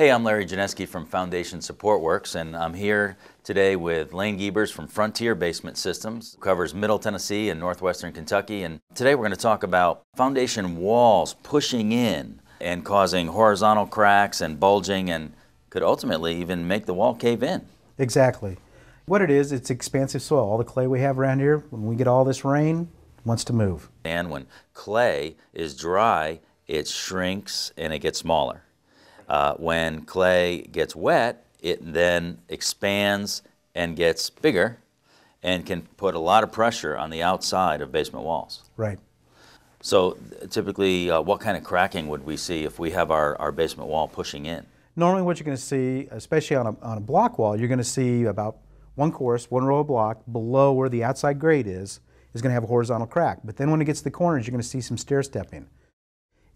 Hey, I'm Larry Janesky from Foundation Supportworks, and I'm here today with Lane Giebers from Frontier Basement Systems, who covers Middle Tennessee and Northwestern Kentucky. And today we're going to talk about foundation walls pushing in and causing horizontal cracks and bulging and could ultimately even make the wall cave in. Exactly. What it is, it's expansive soil. All the clay we have around here, when we get all this rain, wants to move. And when clay is dry, it shrinks and it gets smaller. Uh, when clay gets wet, it then expands and gets bigger and can put a lot of pressure on the outside of basement walls. Right. So typically, uh, what kind of cracking would we see if we have our, our basement wall pushing in? Normally what you're going to see, especially on a, on a block wall, you're going to see about one course, one row of block below where the outside grade is, is going to have a horizontal crack. But then when it gets to the corners, you're going to see some stair stepping.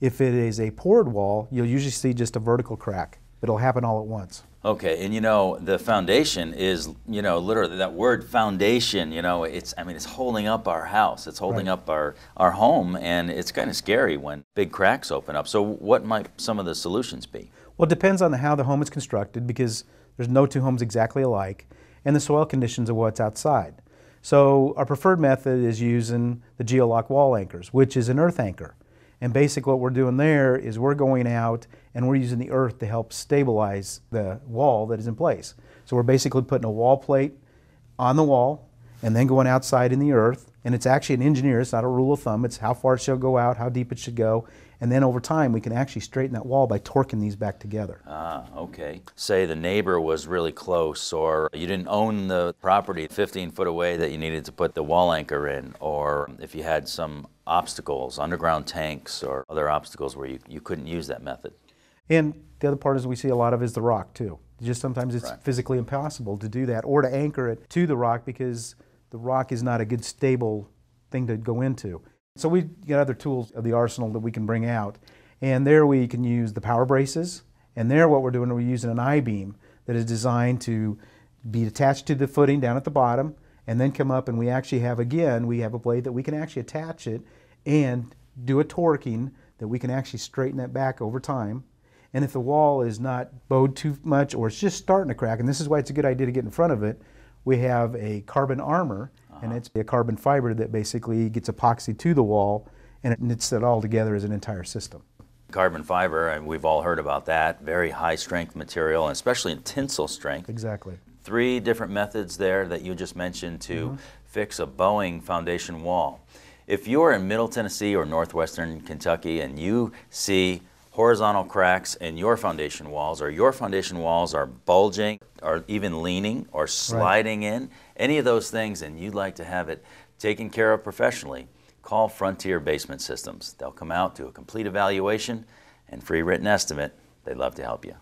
If it is a poured wall, you'll usually see just a vertical crack. It'll happen all at once. Okay, and you know the foundation is, you know, literally that word foundation. You know, it's I mean it's holding up our house, it's holding Right. up our our home, and it's kind of scary when big cracks open up. So what might some of the solutions be? Well, it depends on how the home is constructed because there's no two homes exactly alike, and the soil conditions of what's outside. So our preferred method is using the Geo-Lock wall anchors, which is an earth anchor. And basically what we're doing there is we're going out and we're using the earth to help stabilize the wall that is in place. So we're basically putting a wall plate on the wall and then going outside in the earth. And it's actually an engineer, it's not a rule of thumb, it's how far it should go out, how deep it should go. And then over time, we can actually straighten that wall by torquing these back together. Ah, okay. Say the neighbor was really close, or you didn't own the property 15 foot away that you needed to put the wall anchor in, or if you had some obstacles, underground tanks, or other obstacles where you, you couldn't use that method. And the other part is we see a lot of is the rock too. Just sometimes it's Right. physically impossible to do that or to anchor it to the rock because the rock is not a good stable thing to go into. So we got other tools of the arsenal that we can bring out. And there we can use the power braces. And there what we're doing, we're using an I-beam that is designed to be attached to the footing down at the bottom and then come up and we actually have again, we have a blade that we can actually attach it and do a torquing that we can actually straighten that back over time. And if the wall is not bowed too much or it's just starting to crack, and this is why it's a good idea to get in front of it, we have a carbon armor, and uh-huh. it's a carbon fiber that basically gets epoxy to the wall and it knits it all together as an entire system. Carbon fiber, and we've all heard about that, very high strength material, and especially in tensile strength. Exactly. Three different methods there that you just mentioned to mm-hmm. fix a bowing foundation wall. If you're in Middle Tennessee or Northwestern Kentucky and you see horizontal cracks in your foundation walls, or your foundation walls are bulging, or even leaning, or sliding in, any of those things, and you'd like to have it taken care of professionally, call Frontier Basement Systems. They'll come out, do a complete evaluation, and free written estimate. They'd love to help you.